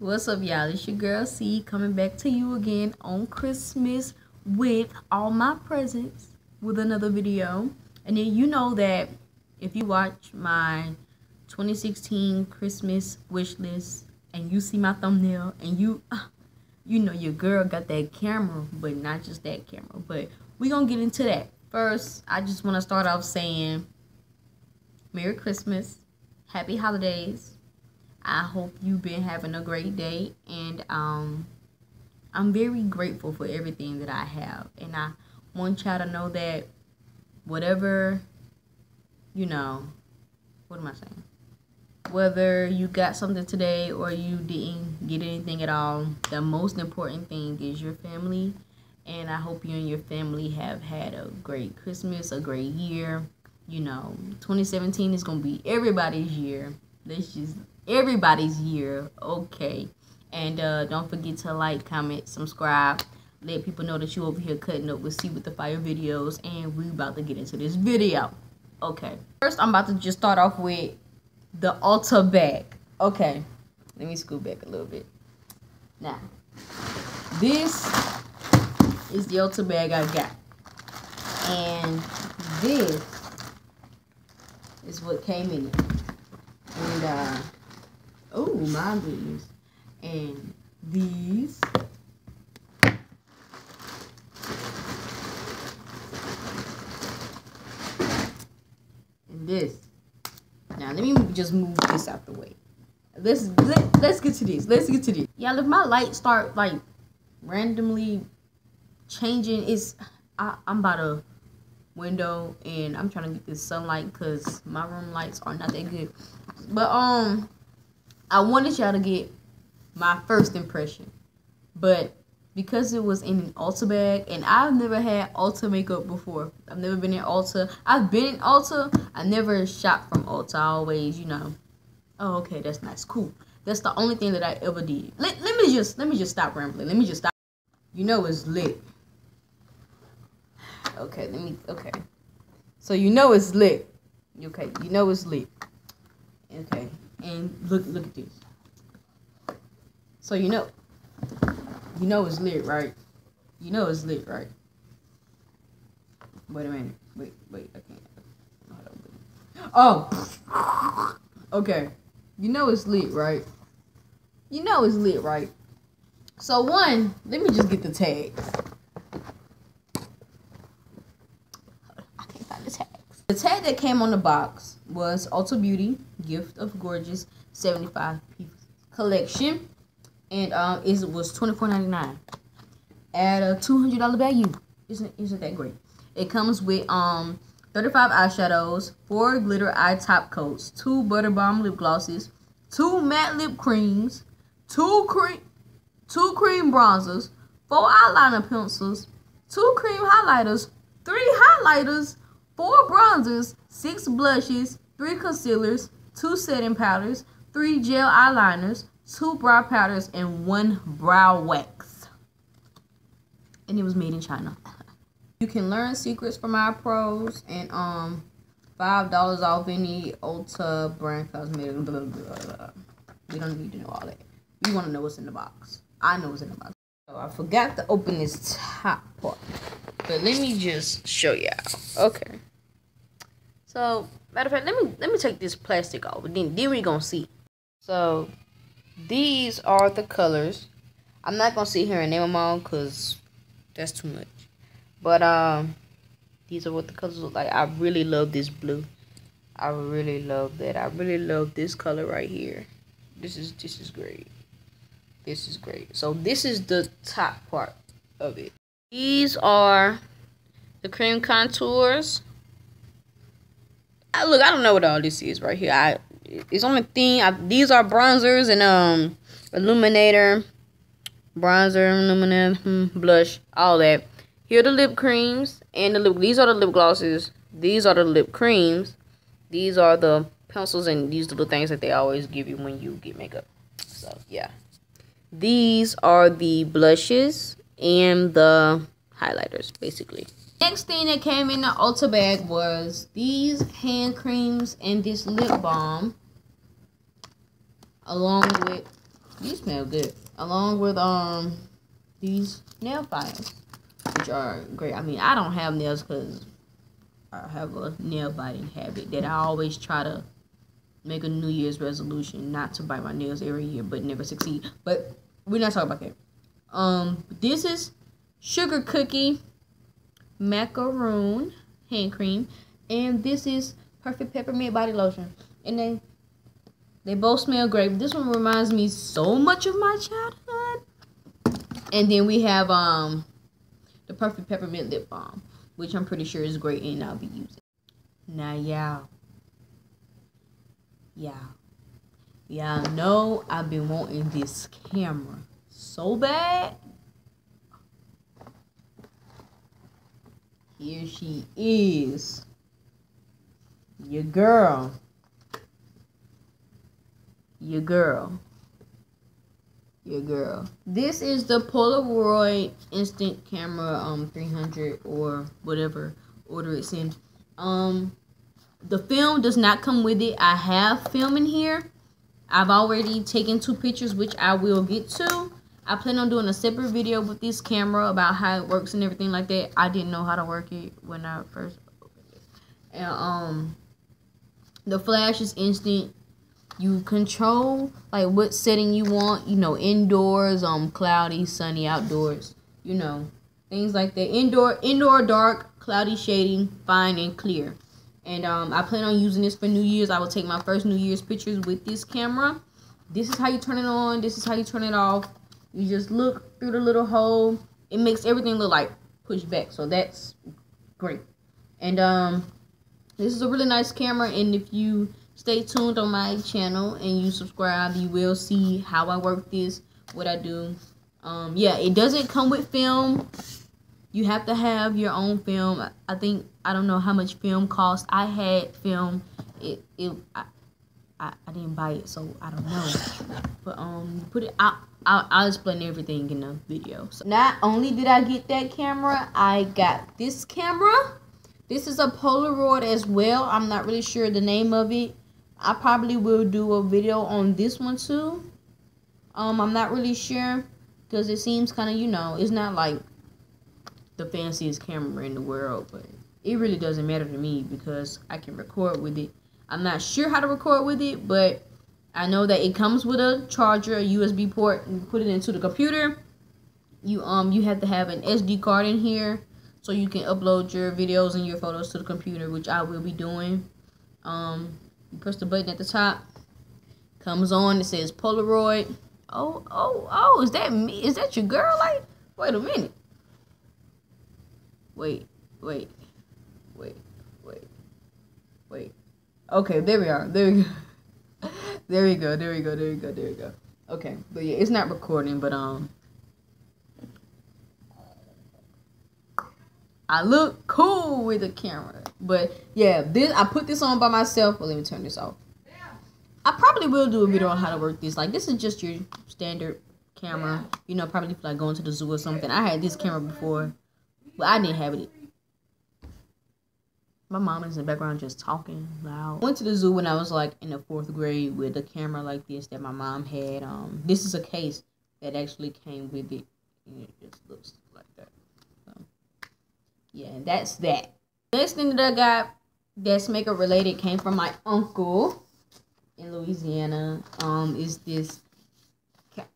What's up, y'all? It's your girl C coming back to you again on Christmas with all my presents with another video. And then you know that if you watch my 2016 Christmas wish list and you see my thumbnail and you you know your girl got that camera, but not just that camera. But we gonna get into that. First, I just want to start off saying Merry Christmas, Happy Holidays, I hope you've been having a great day and um I'm very grateful for everything that I have and I want y'all to know that whatever you know what am I saying? Whether you got something today or you didn't get anything at all the most important thing is your family and I hope you and your family have had a great Christmas a great year. You know 2017 is gonna be everybody's year. Let's just everybody's year. Okay. And uh, don't forget to like, comment, subscribe. Let people know that you over here cutting up with See With The Fire videos. And we about to get into this video. Okay. First, I'm about to just start off with the Ulta bag. Okay. Let me scoot back a little bit. Now, this is the Ulta bag I got. And this is what came in it. And, uh, Oh my goodness. And these. And this. Now let me just move this out the way. Let's let, let's get to this. Let's get to this. Y'all, if my light start like randomly changing, it's I, I'm about a window and I'm trying to get this sunlight because my room lights are not that good. But um I wanted y'all to get my first impression, but because it was in an Ulta bag, and I've never had Ulta makeup before. I've never been in Ulta. I've been in Ulta. I never shopped from Ulta. I always, you know, oh okay, that's nice, cool. That's the only thing that I ever did. Let, let me just let me just stop rambling. Let me just stop. You know it's lit. Okay, let me. Okay, so you know it's lit. Okay, you know it's lit. Okay, and look look at this. So you know you know it's lit, right? You know it's lit, right? Wait a minute. Wait, wait, I can't. Oh okay. You know it's lit, right? You know it's lit, right? So one, let me just get the tags. I can't find the tag that came on the box was Ulta Beauty Gift of Gorgeous 75 piece collection. And um, it was $24.99 at a $200 value. Isn't, isn't that great? It comes with um 35 eyeshadows, 4 glitter eye top coats, 2 butter bomb lip glosses, 2 matte lip creams, 2 cream, 2 cream bronzers, 4 eyeliner pencils, 2 cream highlighters, 3 highlighters, 4 bronzers, 6 blushes, 3 concealers, two setting powders, three gel eyeliners, two brow powders, and one brow wax. And it was made in China. you can learn secrets from our pros and um five dollars off any Ulta brand cosmetic. Blah, blah, blah, we don't need to know all that. We want to know what's in the box. I know what's in the box. So I forgot to open this top part. But let me just show y'all. Okay. So Matter of fact, let me let me take this plastic off. Then then we gonna see. So these are the colors. I'm not gonna sit here and name them all because that's too much. But um, these are what the colors look like. I really love this blue. I really love that. I really love this color right here. This is this is great. This is great. So this is the top part of it. These are the cream contours. I, look, I don't know what all this is right here. I it's on the thing. I, these are bronzers and um illuminator, bronzer, illuminator, hmm, blush, all that. Here are the lip creams and the lip. These are the lip glosses. These are the lip creams. These are the pencils and these the things that they always give you when you get makeup. So yeah, these are the blushes and the highlighters, basically. Next thing that came in the Ulta bag was these hand creams and this lip balm. Along with these smell good. Along with um these nail files, which are great. I mean, I don't have nails because I have a nail biting habit that I always try to make a New Year's resolution not to bite my nails every year, but never succeed. But we're not talking about that. Um, this is sugar cookie macaroon hand cream, and this is perfect peppermint body lotion, and they they both smell great. This one reminds me so much of my childhood. And then we have um the perfect peppermint lip balm, which I'm pretty sure is great and I'll be using. Now y'all. Y'all. Y'all know I've been wanting this camera so bad. Here she is. Your girl. Your girl. Your girl. This is the Polaroid Instant Camera um 300 or whatever order it's in. Um, the film does not come with it. I have film in here. I've already taken two pictures, which I will get to. I plan on doing a separate video with this camera about how it works and everything like that. I didn't know how to work it when I first opened it. And um, the flash is instant. You control like what setting you want. You know, indoors, um, cloudy, sunny, outdoors. You know, things like that. Indoor, indoor, dark, cloudy shading, fine and clear. And um, I plan on using this for New Year's. I will take my first New Year's pictures with this camera. This is how you turn it on. This is how you turn it off. You just look through the little hole. It makes everything look like pushed back. So that's great. And um, this is a really nice camera. And if you stay tuned on my channel and you subscribe, you will see how I work this, what I do. Um, yeah, it doesn't come with film you have to have your own film. I think I don't know how much film cost. I had film. It it I, I, I didn't buy it, so I don't know. But um, put it out. I'll, I'll explain everything in the video. So not only did I get that camera, I got this camera. This is a Polaroid as well. I'm not really sure the name of it. I probably will do a video on this one too. Um, I'm not really sure because it seems kind of, you know, it's not like the fanciest camera in the world, but it really doesn't matter to me because I can record with it. I'm not sure how to record with it, but I know that it comes with a charger, a USB port, and put it into the computer. You um you have to have an SD card in here so you can upload your videos and your photos to the computer, which I will be doing. Um, you press the button at the top, comes on. It says Polaroid. Oh oh oh, is that me? Is that your girl? Like, wait a minute. Wait, wait, wait, wait, wait. Okay, there we are. There we go. there you go. There you go. There you go. There you go. Okay, but yeah, it's not recording, but um, I look cool with the camera. But yeah, this I put this on by myself. Well, let me turn this off. I probably will do a video on how to work this. Like this is just your standard camera. You know, probably like going to the zoo or something. I had this camera before. But I didn't have it. My mom is in the background just talking loud. Went to the zoo when I was like in the fourth grade with a camera like this that my mom had. Um, this is a case that actually came with it. And it just looks like that. So, yeah, that's that. Next thing that I got that's makeup related came from my uncle in Louisiana. Um, is this?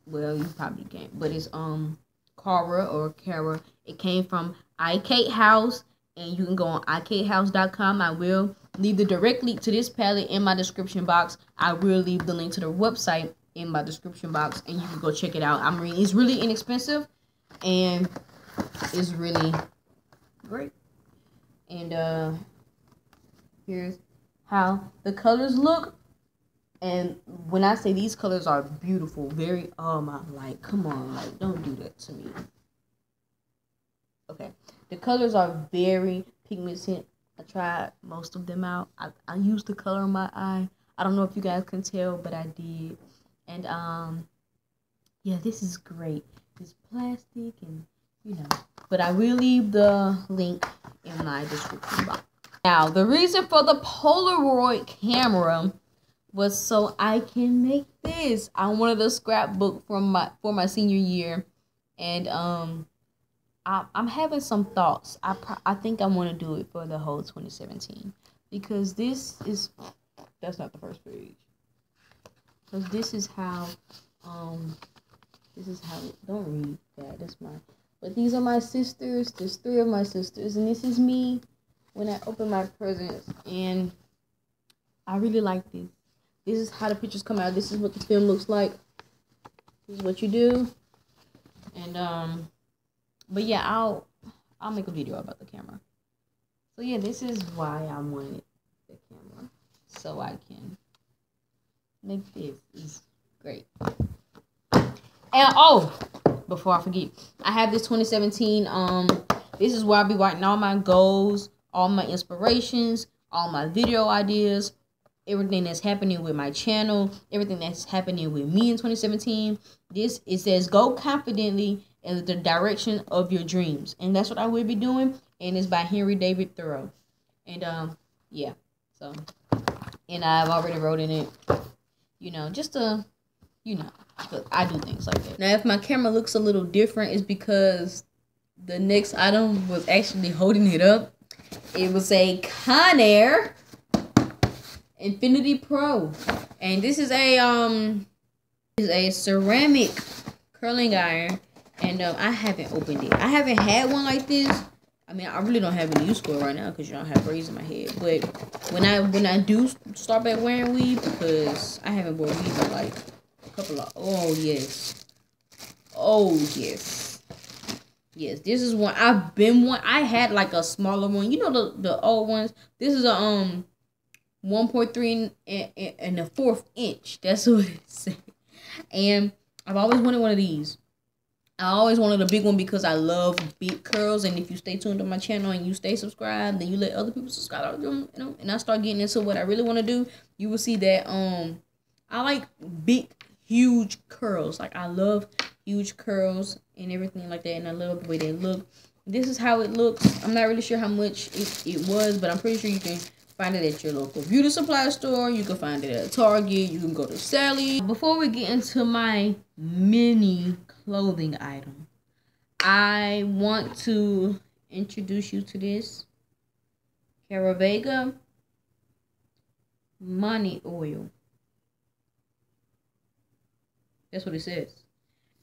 Well, you probably can't, but it's um Kara or Kara. It came from iKate House, and you can go on ikatehouse.com. I will leave the direct link to this palette in my description box. I will leave the link to the website in my description box, and you can go check it out. I'm it's really inexpensive, and it's really great. And uh, here's how the colors look. And when I say these colors are beautiful, very, oh my, like, come on, like, don't do that to me. The colors are very pigmented. I tried most of them out. I, I used the color in my eye. I don't know if you guys can tell, but I did. And, um, yeah, this is great. It's plastic and, you know. But I will leave the link in my description box. Now, the reason for the Polaroid camera was so I can make this. I wanted a scrapbook from my for my senior year, and um, I, I'm having some thoughts. I I think I want to do it for the whole 2017 because this is that's not the first page. Because this is how um this is how don't read that. That's my but these are my sisters. There's three of my sisters, and this is me when I open my presents. And I really like this. This is how the pictures come out. This is what the film looks like. This is what you do. And um but yeah, I'll I'll make a video about the camera. So yeah, this is why I wanted the camera. So I can make this. is great. And oh, before I forget, I have this 2017. Um, this is where I'll be writing all my goals, all my inspirations, all my video ideas, everything that's happening with my channel, everything that's happening with me in 2017. This it says go confidently in the direction of your dreams, and that's what I will be doing. And it's by Henry David Thoreau, and um yeah, so and I've already wrote in it, you know, just a you know, I do things like that. Now, if my camera looks a little different, it's because the next item was actually holding it up. It was a Conair Infinity Pro, and this is a um, is a ceramic curling iron, and um, I haven't opened it. I haven't had one like this. I mean, I really don't have any use for it right now because you don't have braids in my head. But when I when I do start back wearing weave, because I haven't worn weave in like a couple of oh yes, oh yes, yes. This is one I've been one. I had like a smaller one. You know the the old ones. This is a um 1.3 and, and, and a fourth inch. That's what it said. And I've always wanted one of these. I always wanted a big one because I love big curls. And if you stay tuned to my channel and you stay subscribed, then you let other people subscribe you know, and I start getting into what I really want to do, you will see that um I like big, huge curls. Like I love huge curls and everything like that. And I love the way they look. This is how it looks. I'm not really sure how much it, it was, but I'm pretty sure you can Find it at your local beauty supply store. You can find it at Target. You can go to Sally. Before we get into my mini clothing item, I want to introduce you to this Caravega Money Oil. That's what it says.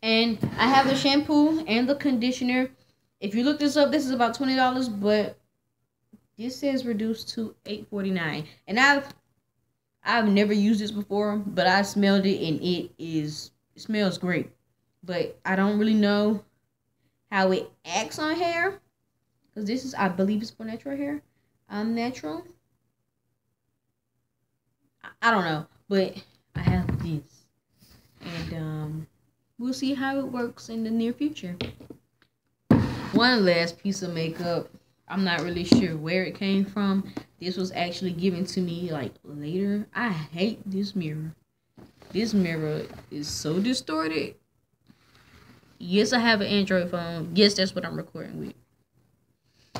And I have the shampoo and the conditioner. If you look this up, this is about $20, but this says reduced to eight forty nine, and I've I've never used this before, but I smelled it and it is it smells great. But I don't really know how it acts on hair because this is I believe it's for natural hair. I'm natural. I, I don't know, but I have this, and um, we'll see how it works in the near future. One last piece of makeup I'm not really sure where it came from. This was actually given to me like later. I hate this mirror. This mirror is so distorted. Yes, I have an Android phone. Yes, that's what I'm recording with.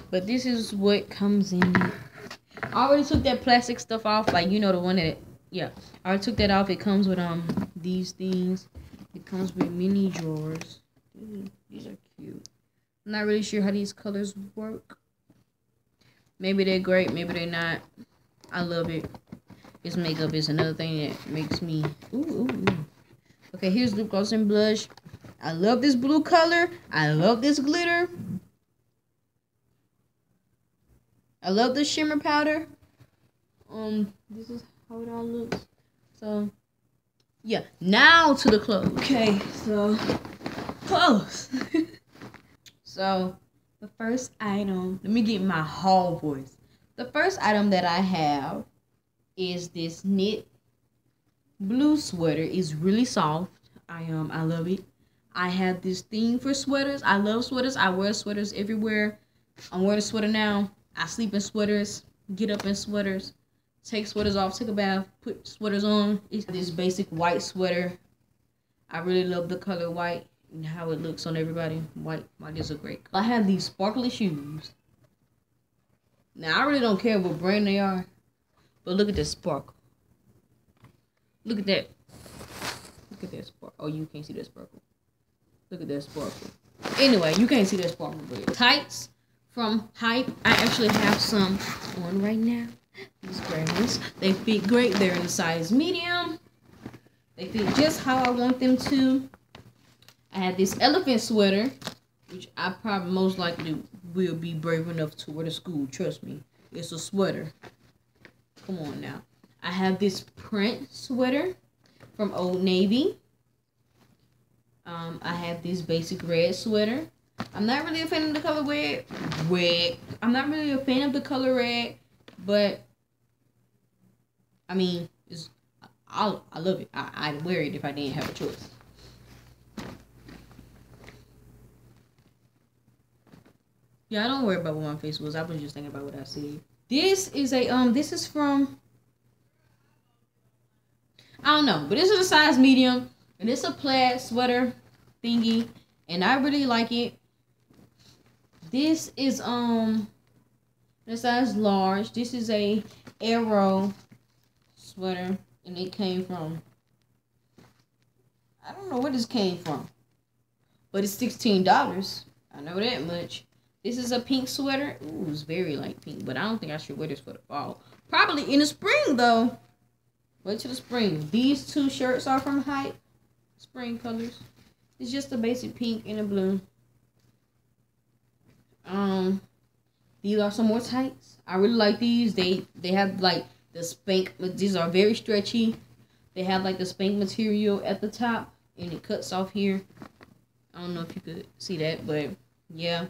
But this is what comes in. I already took that plastic stuff off. Like, you know, the one that, yeah. I already took that off. It comes with um these things. It comes with mini drawers. These are cute. I'm not really sure how these colors work. Maybe they're great, maybe they're not. I love it. This makeup is another thing that makes me... Ooh, ooh, ooh. Okay, here's lip gloss and blush. I love this blue color. I love this glitter. I love the shimmer powder. Um, this is how it all looks. So, yeah. Now to the clothes. Okay, so, clothes. so, the first item, let me get my haul voice. The first item that I have is this knit blue sweater. It's really soft. I um I love it. I have this thing for sweaters. I love sweaters. I wear sweaters everywhere. I'm wearing a sweater now. I sleep in sweaters, get up in sweaters, take sweaters off, take a bath, put sweaters on. It's this basic white sweater. I really love the color white and how it looks on everybody. White, white is a great. color. I have these sparkly shoes. Now I really don't care what brand they are, but look at this sparkle. Look at that. Look at that sparkle. Oh, you can't see that sparkle. Look at that sparkle. Anyway, you can't see that sparkle, but tights from Hype. I actually have some on right now. These gray ones. They fit great. They're in size medium. They fit just how I want them to. I have this elephant sweater, which I probably most likely will be brave enough to wear to school. Trust me. It's a sweater. Come on now. I have this print sweater from Old Navy. Um, I have this basic red sweater. I'm not really a fan of the color red. Red. I'm not really a fan of the color red, but I mean, it's I I love it. I, I'd wear it if I didn't have a choice. Yeah, I don't worry about what my face was. I was just thinking about what I see. This is a um. This is from. I don't know, but this is a size medium, and it's a plaid sweater thingy, and I really like it. This is um. The size large. This is a arrow sweater, and it came from. I don't know where this came from, but it's sixteen dollars. I know that much. This is a pink sweater. Ooh, it's very light pink, but I don't think I should wear this for the fall. Probably in the spring though. Wait till the spring. These two shirts are from Hype. Spring colors. It's just a basic pink and a blue. Um, these are some more tights. I really like these. They they have like the spank. These are very stretchy. They have like the spank material at the top, and it cuts off here. I don't know if you could see that, but yeah.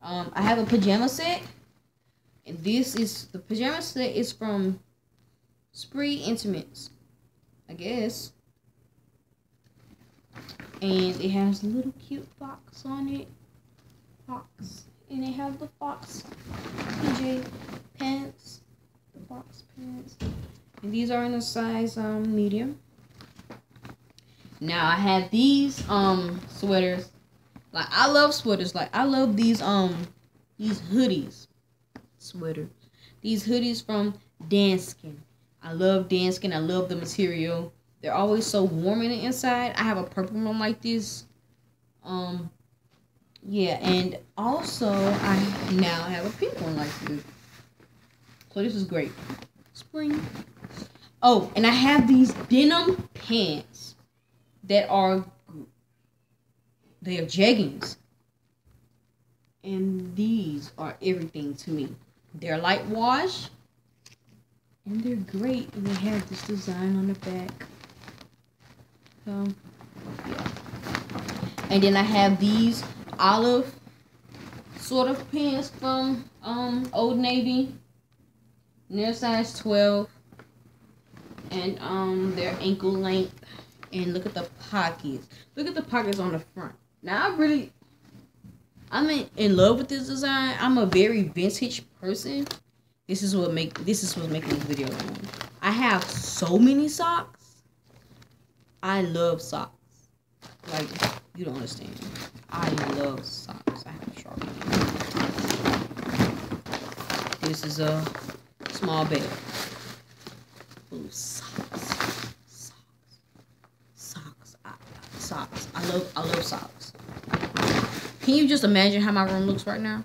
Um, I have a pajama set. And this is, the pajama set is from Spree Intimates. I guess. And it has a little cute fox on it. Fox. And they have the fox PJ pants. The fox pants. And these are in a size um medium. Now I have these um sweaters like I love sweaters. Like I love these um these hoodies. Sweater. These hoodies from Danskin. I love Danskin. I love the material. They're always so warm in the inside. I have a purple one like this. Um yeah, and also I now have a pink one like this. So this is great. Spring. Oh, and I have these denim pants that are they are jeggings. And these are everything to me. They're light wash. And they're great. And they have this design on the back. So, yeah. And then I have these olive sort of pants from um Old Navy. And they're size 12. And um they're ankle length. And look at the pockets. Look at the pockets on the front. Now I really, I'm in, in love with this design. I'm a very vintage person. This is what make this is what making this video. I have so many socks. I love socks. Like you don't understand. I love socks. I have a sharpie. This is a small bag of socks. Socks. Socks. I, socks. I love I love socks. Can you just imagine how my room looks right now?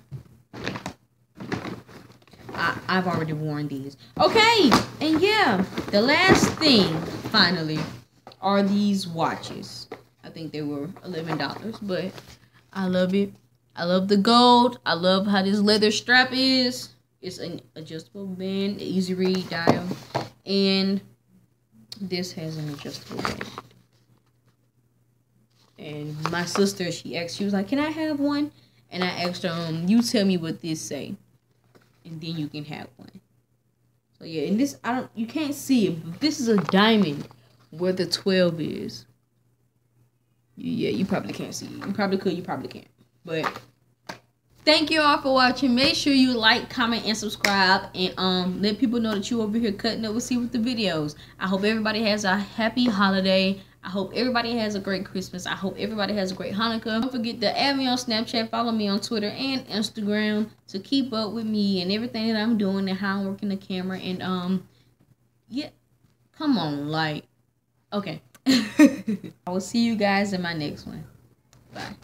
I, I've already worn these. Okay, and yeah, the last thing, finally, are these watches. I think they were $11, but I love it. I love the gold. I love how this leather strap is. It's an adjustable band, easy read dial, and this has an adjustable band. And my sister, she asked, she was like, "Can I have one?" And I asked her, um, "You tell me what this say, and then you can have one." So yeah, and this I don't, you can't see it, but this is a diamond where the twelve is. Yeah, you probably can't see. You probably could, you probably can't. But thank you all for watching. Make sure you like, comment, and subscribe, and um, let people know that you over here cutting up with see with the videos. I hope everybody has a happy holiday. I hope everybody has a great Christmas. I hope everybody has a great Hanukkah. Don't forget to add me on Snapchat, follow me on Twitter and Instagram to keep up with me and everything that I'm doing and how I'm working the camera. And um, yeah, come on, like Okay. I will see you guys in my next one. Bye.